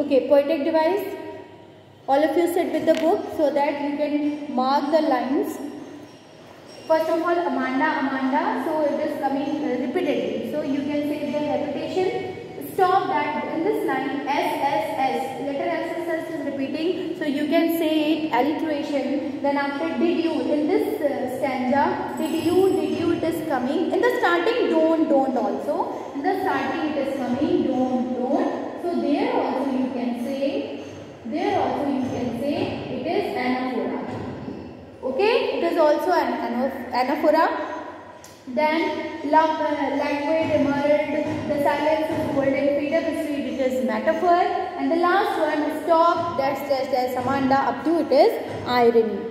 Okay, poetic device. All of you sit with the book so that you can mark the lines. First of all, Amanda, Amanda. So it is coming repeatedly. So you can say the repetition. Stop that in this line S S S. Letter S S S is repeating. So you can say it alliteration. Then after did you in this uh, stanza did you did you it is coming. In the starting don't don't also. In the starting it is coming don't don't. So there also you can say there also you can say it is anaphora. Okay, it is also an anaphora. Then uh, languid, emerald, the silence is golden, freedom is sweet, it is metaphor. And the last one, stop, that's, that's, that's Amanda, up to it is irony.